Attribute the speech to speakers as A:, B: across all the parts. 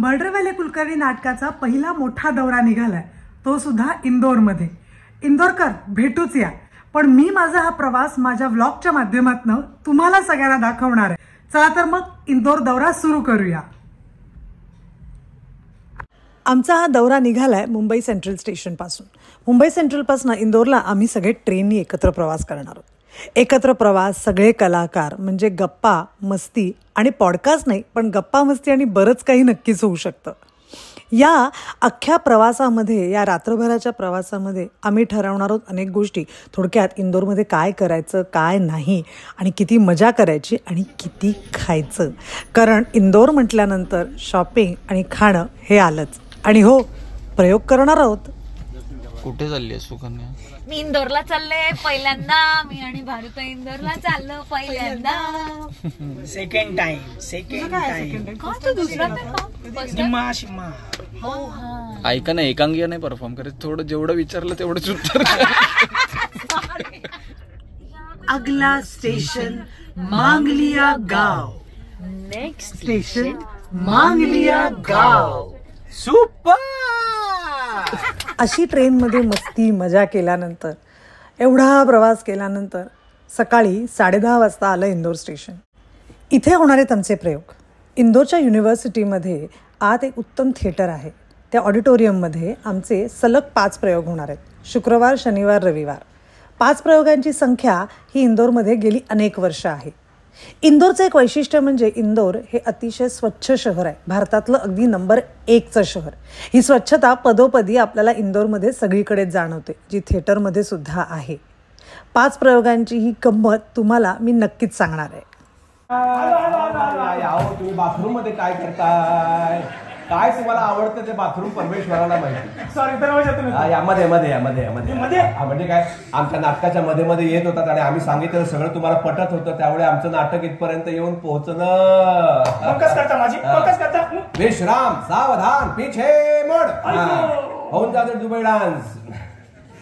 A: मर्डरवेले कुलकर्णी नाटकाचा पहिला मोठा दौरा निघालाय. तो सुद्धा इंदोरमध्ये. इंदोरकर भेटूच या. पण मी माझा हा प्रवास माझ्या व्लॉगच्या माध्यमातून तुम्हाला सगळ्यांना दाखवणार आहे. चला तर मग इंदोर दौरा सुरू करूया. आमचा हा दौरा निघालाय मुंबई सेंट्रल स्टेशनपासून. मुंबई सेंट्रलपासून इंदोरला आम्ही सगळे ट्रेननी एकत्र प्रवास करणार आहोत. एकत्र प्रवास सगळे कलाकार म्हणजे गप्पा मस्ती आणि पॉडकास्ट नाही पण गप्पा मस्ती आणि बरंच काही नक्कीच होऊ शकतं. या अख्ख्या प्रवासामध्ये या रात्रभराच्या प्रवासामध्ये आम्ही ठरवणार आहोत अनेक गोष्टी. थोडक्यात इंदोरमध्ये काय करायचं काय नाही आणि किती मजा करायची आणि किती खायचं. कारण इंदोर म्हटल्यानंतर शॉपिंग आणि खाणं हे आलंच. आणि हो प्रयोग करणार आहोत.
B: कुठे चालली आहे सुकन्या
C: मी इंदोरला चालले पहिल्यांदा. मी आणि भारत इंदोरला चाललो पहिल्यांदा.
D: सेकंड टाइम सेकंड टाइम
C: का तू दुसरा तर का? First time?
D: शिम्मा शिम्मा
C: हो हा.
B: ऐका ना एकांगी नाही परफॉर्म करत. थोडं जेवढं विचारलं तेवढंच उत्तर
A: अगला स्टेशन मांगलिया गाव.
C: नेक्स्ट
A: स्टेशन मांगलिया गाव.
D: सुपर
A: अशी ट्रेनमध्ये मस्ती मजा केल्यानंतर एवढा प्रवास केल्यानंतर सकाळी साडेदहा वाजता आलं इंदोर स्टेशन. इथे होणार आहेत आमचे प्रयोग. इंदोरच्या युनिव्हर्सिटीमध्ये आत एक उत्तम थिएटर आहे. त्या ऑडिटोरियममध्ये आमचे सलग पाच प्रयोग होणार आहेत. शुक्रवार शनिवार रविवार. पाच प्रयोगांची संख्या ही इंदोरमध्ये गेली अनेक वर्ष आहे. इंदोरचं एक वैशिष्ट्य म्हणजे इंदोर हे अतिशय स्वच्छ शहर आहे. भारतातलं अगदी नंबर एकचं शहर. ही स्वच्छता पदोपदी आपल्याला इंदोरमध्ये सगळीकडे जाणवते जी थिएटरमध्ये सुद्धा आहे. पाच प्रयोगांची ही गंमत तुम्हाला मी नक्कीच सांगणार आहे.
E: तुम्ही बाथरूममध्ये काय करताय? काय तुम्हाला आवडतं ते बाथरूम परमेश्वराला माहिती?
D: सॉरी दरवाजा तुम्ही
E: हा, यामध्ये यामध्ये यामध्ये यामध्ये
D: मध्ये?
E: हा, म्हणजे काय? आमच्या नाटकाच्या मध्ये मध्ये येत होतात आणि आम्ही सांगितलं सगळं तुम्हाला पटत होतं. त्यामुळे आमचं नाटक इथपर्यंत येऊन पोहोचलं.
D: करता माझी करता.
E: विश्राम सावधान पिछे मोड. हा. होऊन जातो दुबई डान्स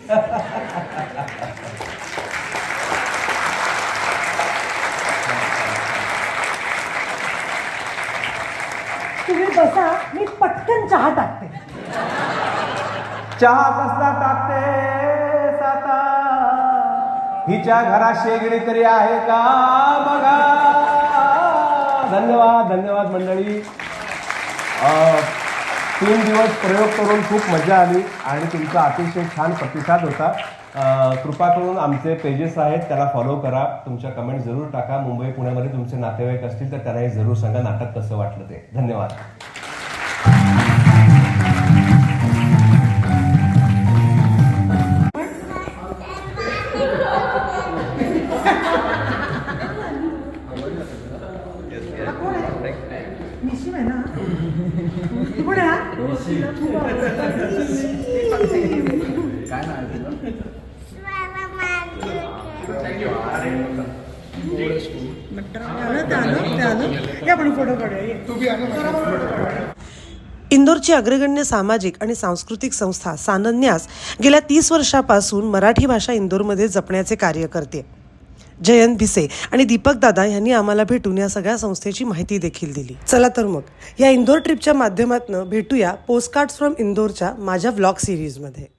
A: तुम्ही बसा मी पटकन चहा टाकते.
E: चहा कसला टाकते साता? हिच्या घरात शेगडी तरी आहे का? बघा. धन्यवाद धन्यवाद मंडळी. तीन दिवस प्रयोग करून खूप मजा आली आणि तुमचा अतिशय छान प्रतिसाद होता. कृपा करून आमचे पेजेस आहेत त्याला फॉलो करा. तुमच्या कमेंट जरूर टाका. मुंबई पुण्यामध्ये तुमचे नातेवाईक असतील तर त्यांनाही जरूर सांगा. नाटक कसं वाटलं ते. धन्यवाद.
A: निशिम आहे ना तू पण
F: इंदोरची अग्रगण्य सामाजिक आणि सांस्कृतिक संस्था सानन्यास गेल्या तीस वर्षापासून मराठी भाषा इंदोरमध्ये जपण्याचे कार्य करते. जयंत भिसे आणि दीपक दादा यांनी आम्हाला भेटून या सगळ्या संस्थेची माहिती देखील दिली. चला तर मग या इंदोर ट्रिपच्या माध्यमातून भेटूया पोस्टकार्ड्स फ्रॉम इंदोरच्या माझ्या व्लॉग सिरीजमध्ये.